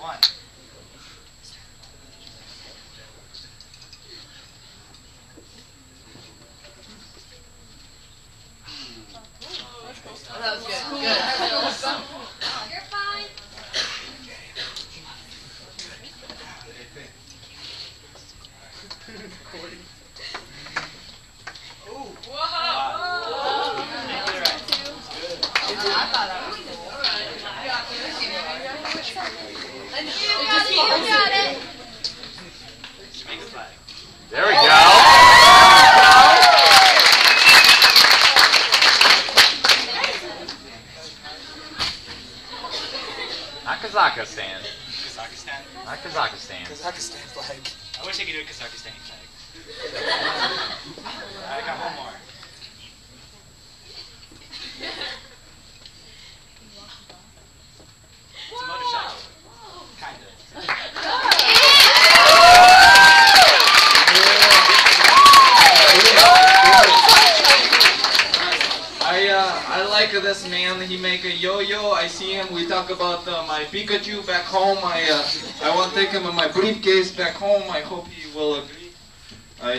one. Oh, Whoa. Whoa. Whoa. Whoa. I thought I was. There we go. Kazakhstan. Kazakhstan. Not Kazakhstan. Kazakhstan flag. I wish I could do a Kazakhstani flag. I like this man. He make a yo-yo. I see him. We talk about uh, my Pikachu back home. I uh, I want to take him in my briefcase back home. I hope he will agree. I uh,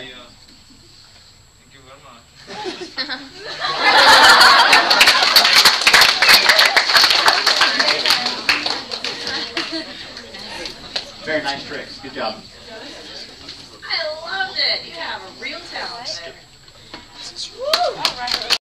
thank you very much. very nice tricks. Good job. I loved it. You have a real talent.